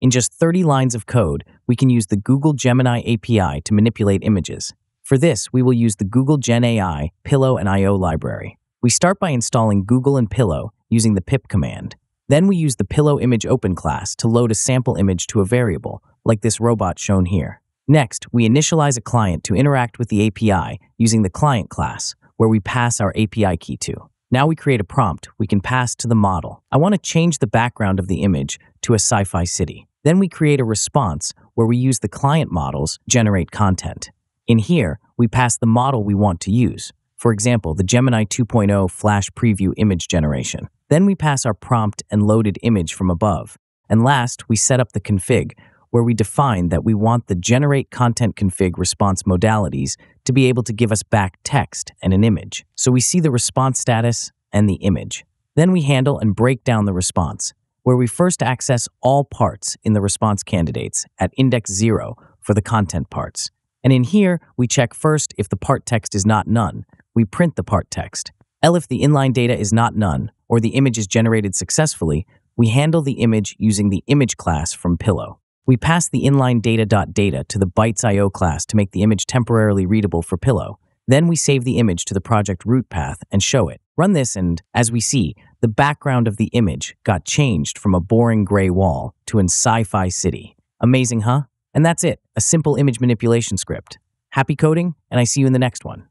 In just 30 lines of code, we can use the Google Gemini API to manipulate images. For this, we will use the Google Gen AI Pillow and IO library. We start by installing Google and Pillow using the pip command. Then we use the Pillow Image Open class to load a sample image to a variable, like this robot shown here. Next, we initialize a client to interact with the API using the client class, where we pass our API key to. Now we create a prompt we can pass to the model. I want to change the background of the image to a sci-fi city. Then we create a response where we use the client models generate content. In here, we pass the model we want to use. For example, the Gemini 2.0 Flash Preview image generation. Then we pass our prompt and loaded image from above. And last, we set up the config, where we define that we want the generate content config response modalities to be able to give us back text and an image. So we see the response status and the image. Then we handle and break down the response, where we first access all parts in the response candidates at index 0 for the content parts. And in here, we check first if the part text is not none. We print the part text. elif the inline data is not none, or the image is generated successfully, we handle the image using the image class from Pillow. We pass the inline data.data to the bytes.io class to make the image temporarily readable for Pillow. Then we save the image to the project root path and show it. Run this and, as we see, the background of the image got changed from a boring gray wall to an sci-fi city. Amazing, huh? And that's it, a simple image manipulation script. Happy coding, and I see you in the next one.